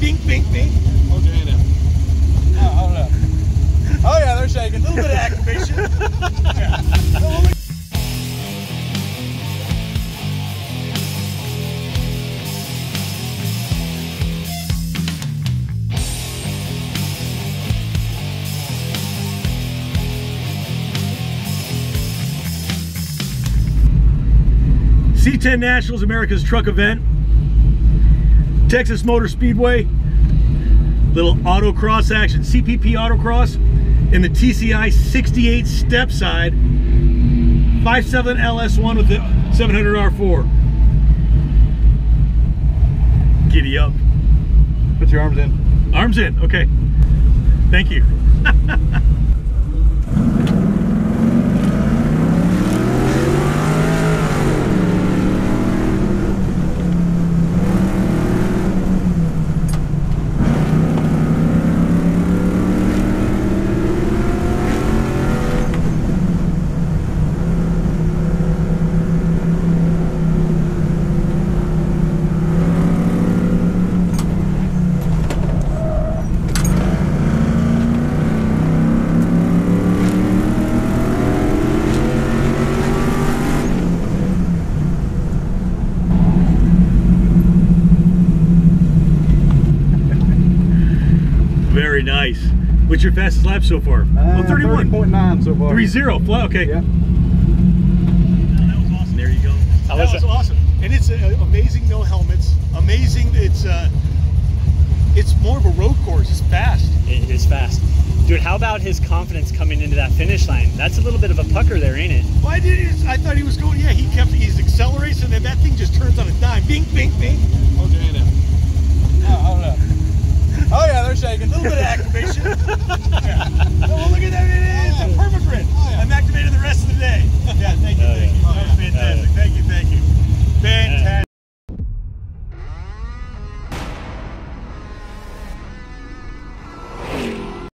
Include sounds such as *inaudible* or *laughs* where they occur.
bink, bink, bink. Hold your hand out. Oh, hold up. Oh yeah, they're shaking. A little bit of activation. *laughs* yeah. C10 Nationals, America's truck event. Texas Motor Speedway. Little autocross action. CPP autocross in the TCI 68 step side. 5.7 LS1 with the 700 R4. Giddy up. Put your arms in. Arms in. Okay. Thank you. *laughs* nice. What's your fastest lap so far? Uh, oh, 31. 30.9 so far. 3 0. Flat. Okay. Yeah. That was awesome. There you go. How that was was awesome. And it's uh, amazing no helmets. Amazing. It's uh, it's more of a road course. It's fast. It is fast. Dude, how about his confidence coming into that finish line? That's a little bit of a pucker there, ain't it? Well, I did. I thought he was going. Yeah, he kept. He's accelerates, and then that thing just turns on a dime. Bing, bing, bing. Hold your a little bit of activation. Yeah. *laughs*